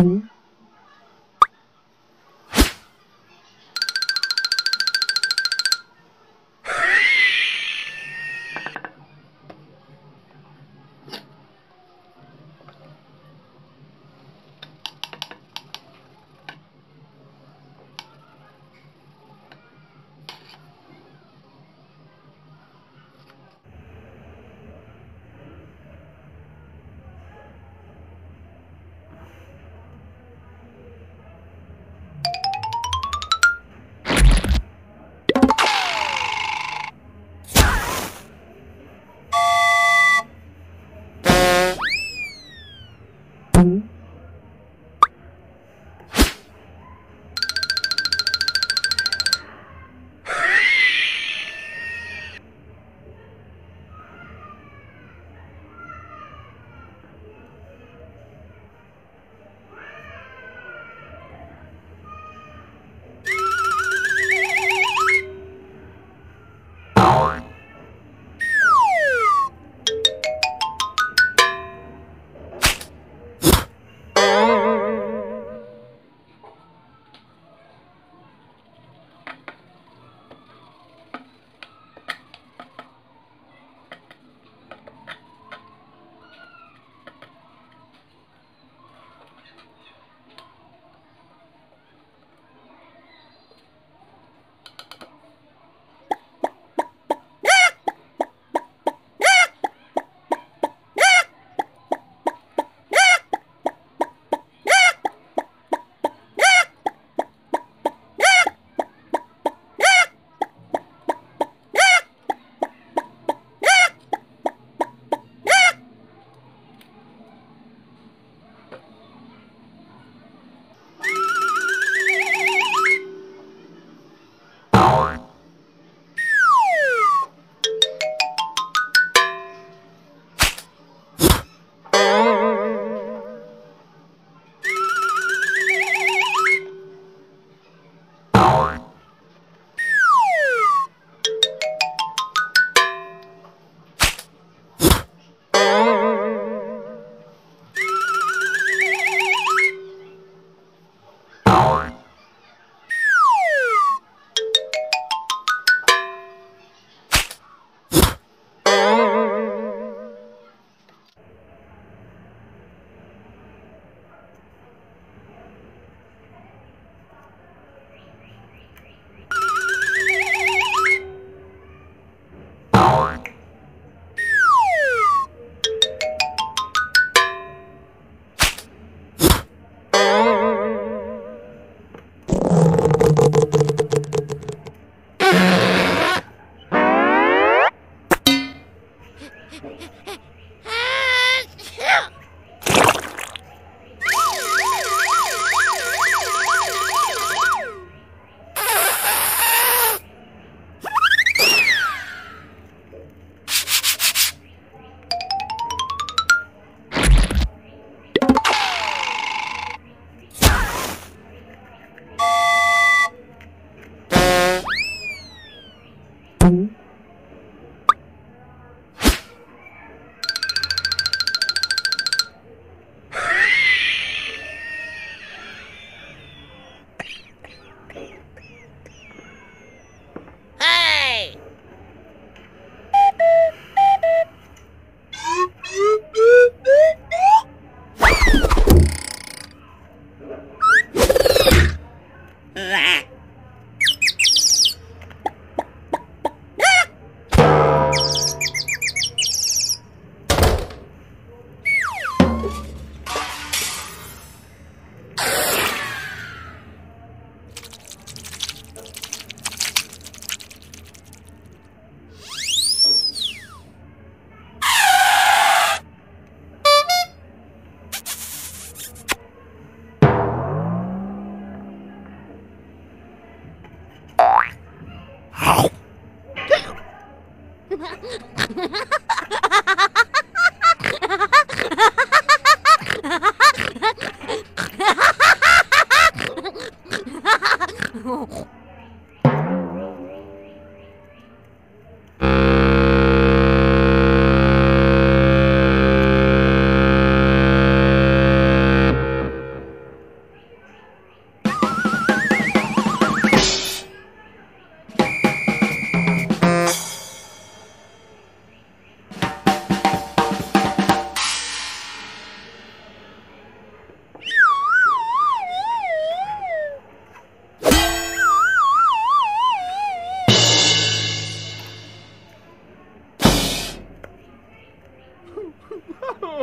mm